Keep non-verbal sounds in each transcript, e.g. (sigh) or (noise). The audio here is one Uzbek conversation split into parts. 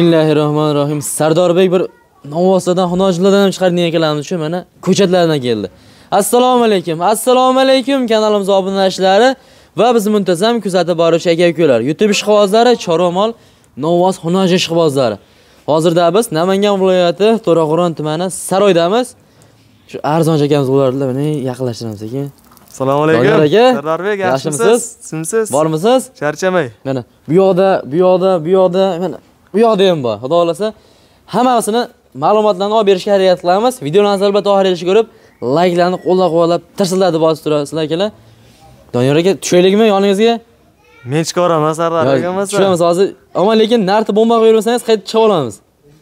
bismillahi rohmanir rohim sardorbek bir novvosadan xunojlardan ham chiqaradigan ekanlarmiz shu? Mana ko'chatlardan keldi. Assalomu alaykum. Assalomu alaykum kanalimiz obunachilari va bizni muntazam kuzatib boruvchi aka ukalar. Youtube ishqibozlari chorva mol novvos xunoj ishqibozlari. Hozirda biz namangan viloyati to'raqo'rg'on tumani saroydamiz. Shu arzon akamiz bo'lardilar mana yaqinlashtiramiz sekin assalomu alaykum. Aka. Yaxshimisiz? yaxshimisiz? Simsiz? Bormisiz? Charchamay mana bu yoqda bu yoqda bu yoqda mana bu yoqda ham bor. Xudo xohlasa hammasini ma'lumotlarni olib berishga harakat qilamiz. Videolarni albatta oxirigacha ko'rib layklarni qo'llab quvvatlab tirsillab bosib turasizlar akalar doniyor aka tushaylikmi yoningizga? Men chiqaboraman sardarbek Yo, emas tushamiz hozir ammo lekin narxni bomba qilib bermasangiz qaytib chiqib olamiz.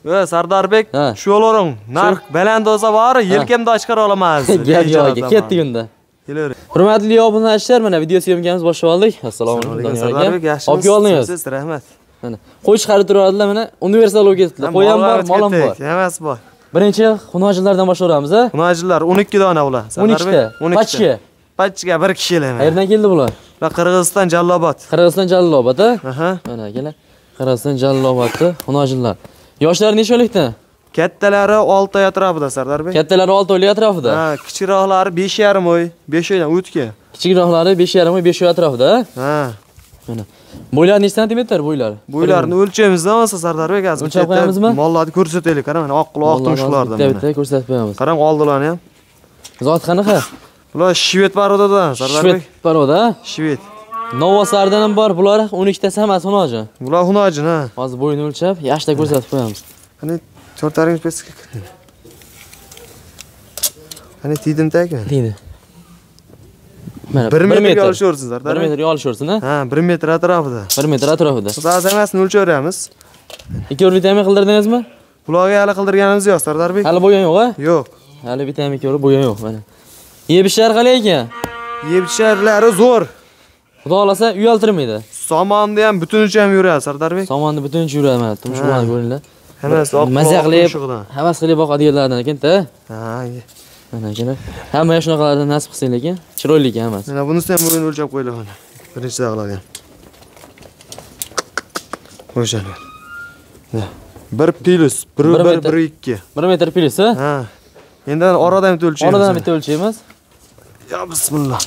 Yo sardarbek Ha. shu yo'laring narx baland bo'lsa bori yelkamda chiqara olaman (laughs) gap yo'q aka ketdik unda kelavering hurmatli obunachilar mana video syomkamizni boshlab oldik. Assalomu alaykum sardarbek aka olib yaxshimisiz keldingiz rahmat mana qo'y chiqarib turadilar mana universal bo'lib ketibdilar qo'y ham bor mol ham bor. hammasi bor. Birinchi xunojilardan boshlayveramiz a munojilar 12 dona ular 12 ta pachka pachka bir kishilar qayerdan keldi bular? Va qirg'iziston jallobot qirg'iziston jallobat a? Aha. Mana akalar qirg'iziston jallobati xunojilar yoshlari nechalikda kattalari 6 oy atrofida sardarbek kattalari olti oylik atrofida? Ha kichikroqlari 5,5 oy 5 oydan o'tgan kichikroqlari besh yarim oy besh oy atrofida ha. Mana bo'ylari necha santimetr bo'ylari bo'ylarini o'lchaymizdan olsa sardarbek hozir O'lchab qo'yamizmi? mollarni ko'rsataylik. Qarang mana oq quloq oq tumshuqlardan bitta bitta ko'rsatib qo'yamiz. Qarang oldilarni ham. Zot qanaqa bular shved parodadan shved sardarbek paroda? A shved novvoslardan ham bor bular o'n ikkitasi hammasi xunoji bular xunojin ha hozir bo'yini o'lchab yaxshilab ko'rsatib qo'yamiz. Qani cho'rtaringiz pesga qani tiydimda aka deydi mana bir metrga olishaversin bir metrga olishaversin ha bir metr atrofida. bir metr atrofida. Biz hammasini o'lchaveramiz ikki bir vitamin qildirdingizmi? Bularga hali qildirganimiz yo'q sardarbek hali bo'lgan yo'q a yo'q. Hali vitamin ikki bir bo'lgan yo'q mana. Yeb ishlari qalay ekan yeb zo'r. Xudo xohlasa uyaltirmaydi somonni ham butunicha ham yuradi sardarbek somonni butuncha yuradi mana. Tumshuqlarni ko'ringlar. Hammasi maza qilib havas qilib boqadiganlardan ekanda. Ha mana akalar hamma shunaqalardan nasib qilsin lekin chiroyli ekan hammasi mana bunisi ham bo'yini o'lchab qo'yilgan mana birinchi dag'lagan o'shani bir pilus bir Bir bir ikki. Bir metr plyus a ha. Endi oradan bitta o'lchaymiz oradan bitta o'lchaymiz. Yo bismillah.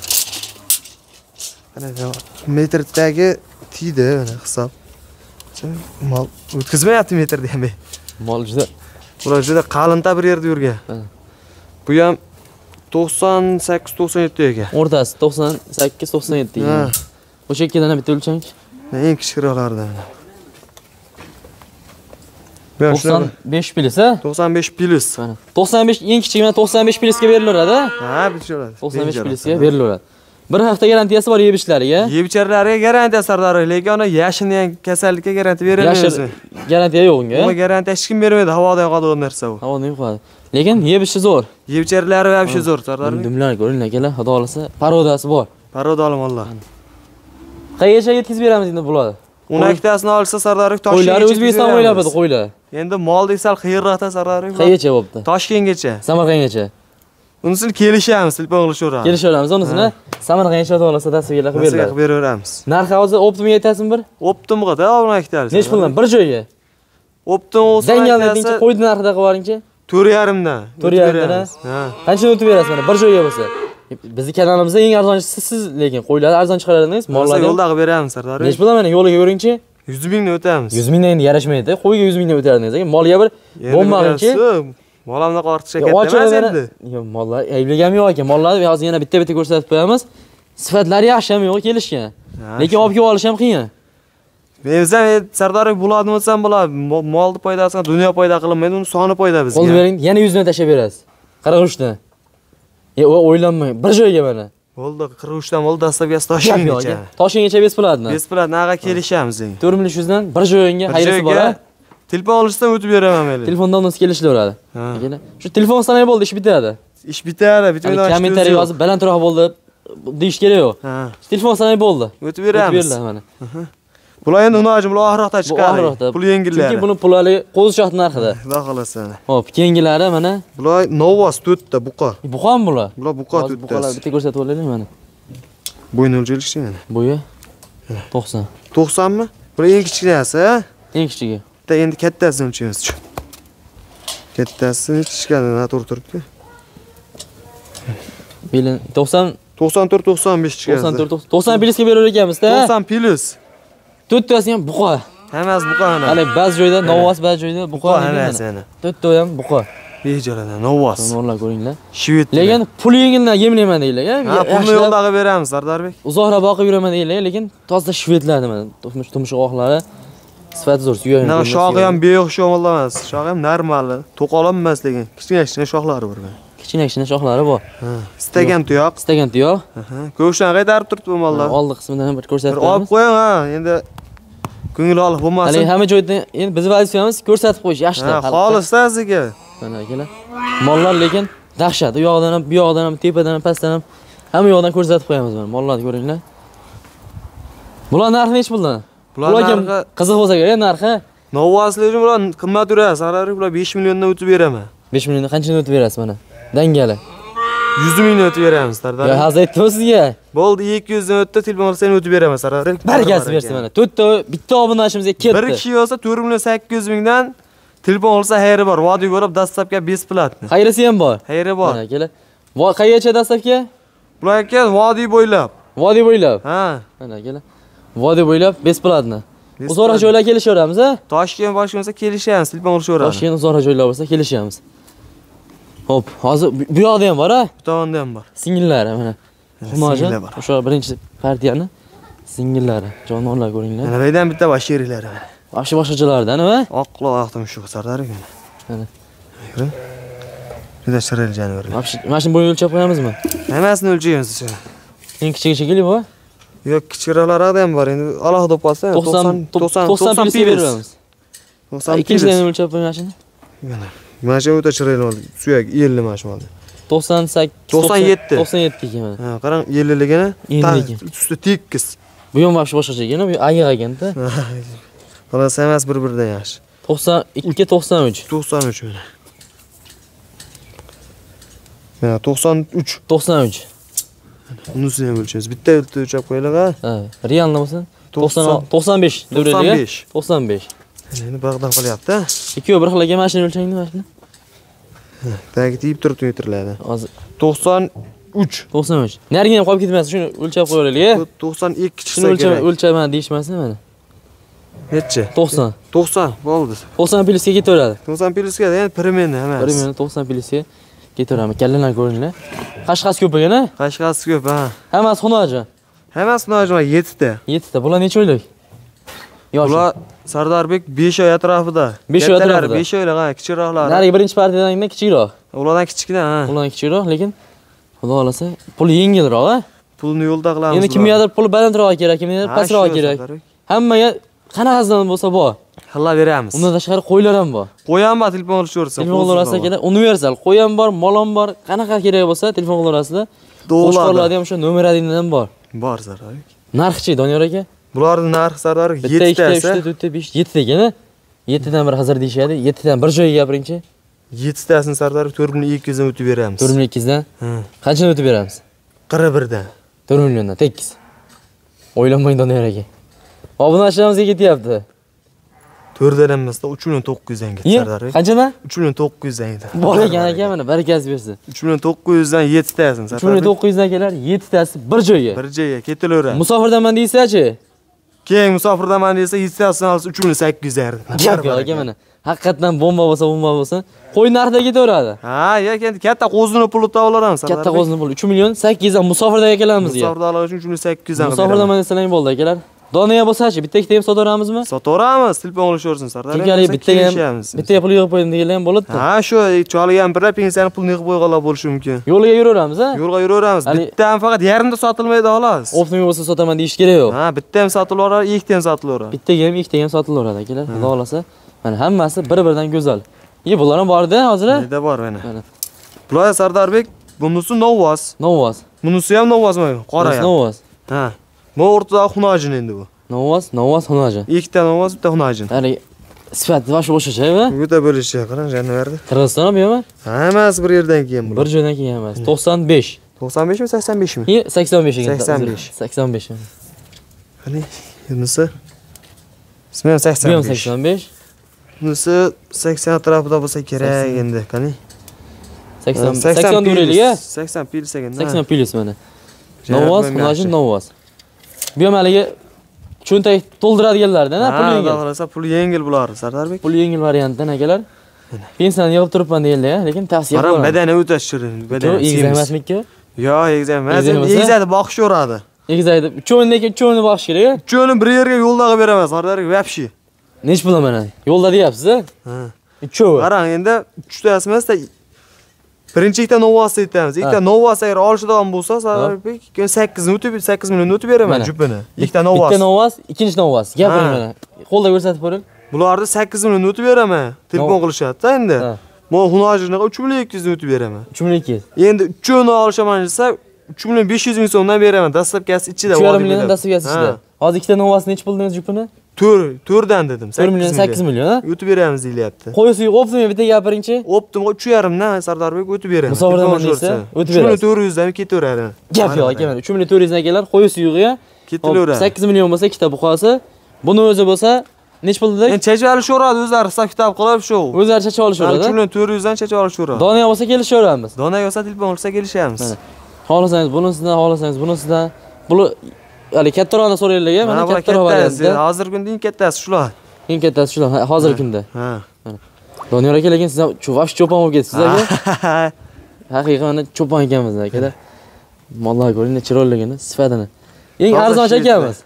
Mana metrdagi tiydi mana hisob. Mol o'tkazmayapti metrni ham mol juda. Bular juda qalinta bir yerda yurgan. Bu ham to'qson sakkiz to'qson yetti ekan o'rtasi to'qson sakkiz to'qson yetti. Ha. o'sha ikkidan bitta o'lchang eng kichikroqlaridan bu ham to'qson shunaqa besh plyus a to'qson besh plus. Mana to'qson besh eng kichigi to'qson besh plyusga berilaveradi ha? To'qson besh plyusga berilaveradi bir hafta garantiyasi bor yeb ishlariga yeb icharlariga garantiya sardor lekin uni yashingan kasallikka garantiya berilmaydi garantiya yo'q unga unga garantiya hech kim bermaydi havodan qoladigan narsa bu havodan yo'qadi. Lekin yeb ishi zo'r. Yeb icharlari вообще zo'r sardor dumlarni ko'ringlar akalar xudo xohlasa parodasi bor. Parodali mollar qayergacha yetkazib beramiz endi bularni o'n ikkitasini olsa sardor qo'ylari o'zbekiston qo'ylari bo'ldi qo'ylar. Endi mol sal qiyinroqda sardor qayergacha bo'libdi toshkentgacha. Samarqandgacha unisini kelishamiz telefon qilishaveramiz kelishaveramiz unisini samarqandgacha xudo xohlasa tasvirga qilib beriladi qilib beraveramiz. Narxi hozir optimga aytasizmi bir? Optimgada o'n ikkitasi nechi puldan? Bir joyga? Optim bo'lsa zangalni ikkitasi deyincha qo'yni narxida qilib yuboringchi. to'rt yarimdan To'rt yarimdan, ha. Qanchadan o'tib berasiz mana? Bir joyga bo'lsa. Bizni kanalimizda eng arzonchisi siz lekin qo'ylarni arzon chiqaradingiz mollar mollarni yo'lda qilib beramiz sardor nechi puldan mana? Yo'liga yuboringchi yuz mingdan o'tamiz. Yuz mingdan endi yarashmaydi. Qo'yga yuz mingdan o'tardingiz. Lekin molga bir molam unaqa ortiqcha katta emas endi. Yo'q mollar ayblagan yo'q ekan. Mollarni hozir yana bitta bitta ko'rsatib qo'yamiz. Sifatlari yaxshi ham yo'q kelishgan. Lekin olib kelib olish ham qiyin. Men o'zim sardor bo'ladi. Bo'lsam Mo- molni foydasiga dunyo foyda qilinmaydi uni soni foyda bizga. Bering yana yuzdan tashlab berasiz. Qirq uchdan e o'ylanmang. Bir joyga mana. Bo'ldi qirq uchdan bo'ldi dastlabkasi yo'q toshkentgacha aka. toshkentgacha besplatno besplat naqa kelishamiz endi to'rt ming uch yuzdan bir joyinga bir xayrisi bor telefon olishdan o'tib beraman telefondan kelishilaveradi Ha. Akalar, shu telefon sanay bo'ldi ish bitadi ish bitadi bitmaydi kommentariy yozib balandroq bo'ldi deyish kerak yo'q telefon sanay bo'ldi o'tib O'tib beramiz beriladi mana bular endi unojim bular bu chiqadi og'riqda pul yengillari chunki buni pulali qo'zichoq narxida xudo xohlasa (laughs) hop keyingilari mana bular novvos to'rtta buqa buqon bular bular buqa Hozir buqalar bitta ko'rsatib olaylik mana bo'yni o'lchaylikchi mana bo'yi to'qson to'qsonmi bular eng kichkinasi eng kichigi bitta endi kattasini o'lchaymiz kattasini chiqqani noto'g'ri turibdi Belin 90 94 95 chiqqan 94 90 plyusga berar ekanmiz-da. 90 plus To'rttasi ham buqa. hammasi buqa ana Hali ba'zi joyda novvos, ba'zi joyda buqa. hammasi ana To'rtta ham buqa. bejoradan novvos To'g'rilar ko'ringlar. shved Lekin pul yengildan yemlayman deylar. ha pulni yo'lda qilib beramiz sardorbek uzoqroq boqib yuraman deylar, lekin toza shvedlar nima, turmush tumshuqoqlari sifati zo'r, suyagi. Bunaqa shoxi ham beo'xshov emas. Shoxi ham normal. To'qol emas lekin kichkina kichkina shoxlari bor. kichkina kichkina shoxlari bor. Istagan tuyoq. Istagan tuyoq. Go'shtdan qaytarib turibdi bu mollar. Oldi qismidan bir ko'rsatib olib qo'ying ha, endi ko'ngil olib bo'lmasin. hamma joyda endi biz vazifamiz ko'rsatib qo'yish, yaxshilab. xolisda sizga. Mana akalar. Mollar lekin dahshat. U yoqdan ham, bu yoqdan ham, tepadan ham, pastdan ham hamma yoqdan ko'rsatib qo'yamiz mana. Mollarni ko'ringlar. Bular narxi nechi puldan? Bular Ularga narxi- qiziq bo'lsa kerak narxi. Novvoslar uchun bular qimmat yuradi. Sarari bular 5 milliondan o'tib beraman. 5 millionni qanchadan o'tib berasiz mana? Dangali. 100 million o'tib beramiz, Yo, sardor. hozir aytdim sizga. Bo'ldi 200 dan o'tdi, telefon olsang o'tib beraman, sarari. Bargasi bersin mana. To'rtta bitta obunachimizga ketdi. Bir kishi olsa 4 million 800 mingdan telefon olsa xayri bor. Vodiy ko'rib dastlabki besplatni. Xayrisi ham bor. Xayri bor. Mana akalar. Vo qayercha dastlabki? Bularga vodiy bo'ylab. Vodiy bo'ylab. Ha. Mana akalar. Vodiy bo'ylab. Besplatni. Uzoqroq joylarga kelishaveramiz, a? Toshkent boshqa bo'lsa kelishamiz, telefon urishaveramiz. Toshkent uzoqroq joylar bo'lsa kelishamiz. Hop, hozir bu- yoqda ham bor, a? Bu tomonda ham bor. Singillari mana. Xumoji. O'sha birinchi partiyani singillari. Jonivorlar ko'ringlar. Mana bu yerdan bitta bashiriklari. Boshqa boshqachalardan, nima? Oq quloq oqdim shu sardari mana. Yurib. Juda shiril jonivorlar. Mana shu bo'yni o'lchab qo'yamizmi? Hammasini o'lchaymiz. shu. Eng kichigi shekilli bu. Yo'q, kichikroqlari ham bor. Endi alohida olib qolsa 90 90 90 plyusga beramiz. 90 Ikkinchidan ham o'lchab shuni. Mana. Mana shu o'ta shiril oldi. Suyak 50 mana shu oldi. 98 97. 97 ekan mana. Ha, qarang 50 ligini. Usti tekis. Bu ham boshqa boshqacha ekan, bu ayiq ekanda. Xolos emas bir-biridan yaxshi. 92 93. 93 mana. Mana 93. 93. Unisini ham o'lchaymiz. Bitta bitta o'lchab qo'yaylik ha. Ha, realni bo'lsa 90 90 95 devraliga. 95. 95. Endi bag'dan qilyapti. Ikkovi bir xilga mashina o'lchangni mashina. Tagi tiyib turibdi metrlarda. Hozir 93. 93. Nariga ham qolib ketmasin, shuni o'lchab qo'yaylik. Bu 92 Shuni chiqsa kerak. o'lchaman deyishmasin mana. Necha? 90. 90 bo'ldi. 90 plyusga ketaveradi. 90 plyusga endi primeni emas. Meni 90 plyusga ketaveramiz. Kallalar ko'ringlar. Qashqasi ko'p ekan-a? Qashqasi ko'p ha. Hammasi xunoji. Hammasi nojma 7 ta. 7 ta. Bular necha oylik? Bular Sardorbek 5 oy atrofida. Besh oy atrofida. 5 oylar ha, kichikroqlari. Nariga birinchi partiyadan kichikroq. Ulardan kichkina ha. Ulardan kichikroq, lekin xudo xolasa puli yengilroq, a? Pulni yo'lda qilamiz. Endi kimgadir puli balandroq kerak, kimgadir Ha, pastroq kerak. Hammaga qanaqasidan bo'lsa bor. Beramiz. Undan tashqari qo'ylar ham bor. qo'yam ba telefon urishaversin. Telefon qilaverasiz kelar, universal qo'y ham bor, mol ham bor. Qanaqa kerak bo'lsa telefon qilaverasizda. Qo'shqorlarda ham o'sha nomeradingdan ham bor. Bor Sardorbek. Narxi Doniyor aka? Bularning narxi Sardorbek Bitta, 7 ikkita, uchta, to'rtta, besh, yettita ekan-a? Yettadan bir hazır deyishadi. Yettadan bir joyga gapiringchi. 7 tasini Sardorbek 4200 dan o'tib beramiz. 4 million ikkizdan Ha. qanchadan o'tib beramiz? 41 dan. 4 milliondan tekis. O'ylanmang Doniyor aka. Obunachilarimizga ketyapti. 4 dan emasda 3 million 900 dan ketdi Ye, Sardorbek. Qanchadan? 3 million 900 dan edi. Bor ekan aka mana barakasi bersin. 3 million 900 dan 7 tasini 3 million 900 dan kelar 7 tasi bir joyga. Bir joyga ketilaveradi. Musofirdaman deysa-chi? Keyin musofirdaman desa 7 tasini olsa 3 million 800 dan. Yo'q aka mana. Haqiqatdan bomba bo'lsa bomba bo'lsa, qo'y narxida ketaveradi. Ha, yo'q endi katta qo'zini puli to'laveramiz. Katta qo'zni pul 3 million 800 dan musofirdaga kelamiz ya. Musofirda olish uchun 3 million 800 dan. Musofirdaman desalang bo'ldi akalar. Donaya bo'lsa-chi, bitta ikkita ham sotaveramizmi? Sotaveramiz, telefon olishaversin Sardor. Chunki bittaga ham bittaga pul yig'ib qo'ydim deganlar ham bo'ladi. Ha, shu choligan birlar pensiyani pulni yig'ib qo'yganlar bo'lishi mumkin. Yo'liga yuraveramiz, a? Yo'lga yuraveramiz. Bitta ham faqat yarimda sotilmaydi xolos. Optimum bo'lsa sotaman deyish kerak yo'q. Ha, bitta ham sotilaveradi, ikkita ham sotilaveradi. Bittaga ham, ikkitaga ham sotilaveradi akalar. Xudo xolasa, mana hammasi bir-biridan go'zal. Ye, bular ham bor-da hozir. a? Neda bor mana. Bular Sardorbek, bunisi Novvos. Novvos. Bunisi ham Novvosmi? Qora ham. Novvos. Ha. Bu o'rtada xunojin endi bu. Novvos, Novvos xunoji. Ikkita Novvos, bitta xunojin. Hali sifati boshqa boshqacha-mi? O'ta bo'lishi, qarang jonivorni. Qirg'iziston ham yo'qmi? Hammasi bir yerdan kelgan bular. Bir joydan kelgan emas. 95. 95 mi 85 mi? Ye, 85 ekan. 85. 85. Qani, bunisi. Ismi ham Bu ham 85. 85. bunisi 80 atrofida bo'lsa kerak endi qani 80 80 dureliga 80 pil degan 80 plyus mana novvoz yaxshi. novvoz bu ham haligi cho'ntak to'ldiradiganlardan a pul ha yengil xudo xohlasa pul yengil bular sardarbek pul yengil variantdan akalar pensiyani yig'ib turibman deyildi lekin tavsiya Mana qilaman badani o'ta shirin Yo, badani egizak semiz. emasmikka yo egizak emas Egizak endi emas, a? egizakni boqishaveradi egizakni uchovini lekin uchovini boqish kerak a uchovini bir yerga yo'lda qilib beraman sardarbek вообще nechi pul mana yo'lda deyapsiz a ha uchovi qarang endi uchtasi emasda birinchi ikkita novvosni aytamiz. Ikkita novvos agar olishadigan bo'lsa sardarbek sakkizni o'tib sakkiz million o'tib beraman jupini. Ikkita bitta novvos ikkinchi novvoz gapiring Ha. mana qo'lda ko'rsatib ko'ring. Bularni sakkiz million o'tib beraman. Telefon qilishadida endi. Man xunojiniga uch million ikki yuzdan o'tib beraman. Uch million ikki yuz. Endi uchovini olishaman desa uch million besh yuz ming so'mdan beraman. Dastlabkasi ichida uch yarim vodiy million bilan. dasturgasi Ha. ichida hozir ikkita novvozni nechi pul dedingiz jupini to'rt to'rtdan dedim to'rt million sakkiz million o'tib beramiz deyilyapti qo'y suvi optimi bitta gapiringchi optim uch yarimdan sardorbek o'tib Telefon deysiz, sho'rsa. o'tib uch million berasiz. to'rt yuzdan ketaveradi. Gap yo'q aka mana uch million to'rt yuz akalar qo'y suyug'iga ketaveradi. Sakkiz million bo'lsa ikkita buqasi buni o'zi bo'lsa nechi pul dedik? Chechib olishaveradi o'zlari hisob kitob qilib shu. O'zlari chachib uch olishaveradi million to'rt yuzdan chechib olishaveradi. Doniyor bo'lsa kelishaveramiz. Donaga olsa telefon qilsa kelishamiz. Xohlasangiz bunisidan xohlasangiz bunisidan buni hali kattaroqni so'raylik mana kattaroq variantda. hozirgi kunda eng kattasi shular. Eng kattasi shular. Hozirgi kunda. ha. Doniyor aka lekin siz ham chu- вообще cho'pon bo'lib ketsiz aka. Haqiqatan mana cho'pon ekanmiz aka mollar ko'ring chiroyligini sifatini. Eng arzonchi akamiz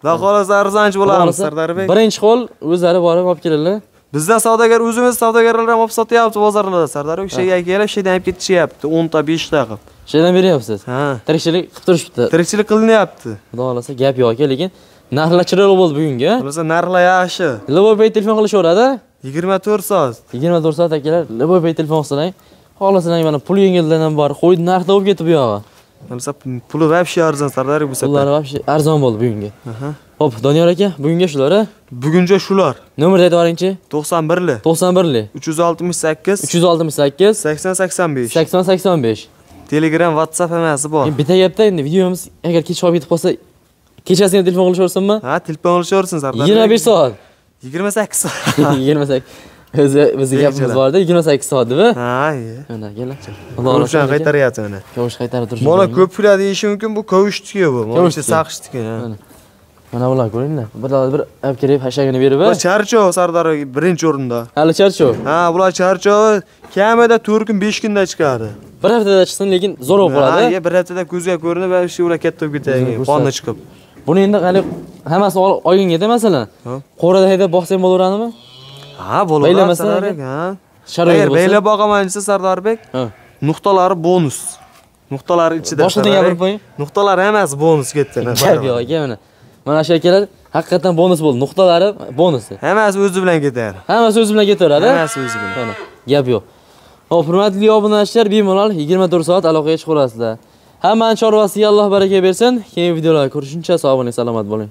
xudo xohlasa arzonchi bo'lamiz sardarbek birinchi qo'l o'zlari borib olib kelinglar bizdan savdogar o'zimiz savdogarlar ham olib sotyapti bozorlarda sardarbek o'sha yerga kelib shu yerdan olib ketishyapti o'nta beshta qilib shaydan beryapsiz? Ha. Tirikchilik qilib turishibdi. Tirikchilik qilinyapti. Xudo xohlasa gap yo'q aka lekin narxlar chiroyli bo'ldi bugungi a? bo'lmasa narxlar yaxshi. Любой telefon qilishaveradi. Yigirma to'rt soat. Yigirma to'rt soat akalar. Любой telefon qilsang xohlasangiz mana pul yengildan ham bor qo'yni narxda bo'lib ketdi bu yog'i puli вообще arzon sardarbek bu safar вообще arzon bo'ldi bugungi Aha. Ho'p doniyor aka bugungi shular a? Buguncha shular. Nomerni aytib yuboringchi to'qson birli. To'qson birli. Uch yuz oltmish sakkiz. Uch yuz oltmish sakkiz. Sakson sakson besh. Sakson sakson besh. Telegram whatsapp hammasi bor. Endi bitta gapda endi videomiz agar kech qolib ketib qolsa kechasi ham telefon qilishaversinmi ha telefon qilishaversin yigirma besh soat. Yigirma sakkiz soat. (laughs) Yigirma sakkiz. O'zi bizni gapimiz borda yigirma sakkiz soat deb ha mana kelar ko'rishdan qaytaryapti mana. Kavush qaytarib turish mana ko'p pullar deyishi mumkin bu kovushniki bu. Mana saqishniki. Mana. Mana bular ko'ringlar. Bir bir olib kelib hashagini berib bu charchov sardor birinchi o'rinda. Hali charchov ha bular charchovi kamida to'rt kun besh kunda chiqadi. Bir haftada chiqsin lekin zo'r bo'lib ha? qoladi bir haftada ko'zga ko'rinib shu ular katta bo'lib ketadi qonni chiqib. Buni endi hali hammasi ol- oygingada masalan? Qo'rada haydab boqsang bo'laveradimi? Ha bo'laveradi sardarbek ha. Sharoit baylab boqaman desa sardorbek Ha. nuqtalari bonus. Nuqtalari ichida Sardarbek. gapirib qo'ying. nuqtalari hammasi bonus ketdi. (laughs) Gap yo'q aka mana mana shu akalar haqiqatdan bonus bo'ldi. Nuqtalari bonusi. Hammasi o'zi bilan ketadi. Hammasi o'zi bilan ketaveradi hammasi o'zi bilan. Mana gap yo'q. Hop hurmatli obunachilar bemalol 24 soat aloqaga chiqaverasizlar hammani chorvasiga alloh baraka bersin. Keyingi videolarda ko'rishguncha sog' bo'ling salomat bo'ling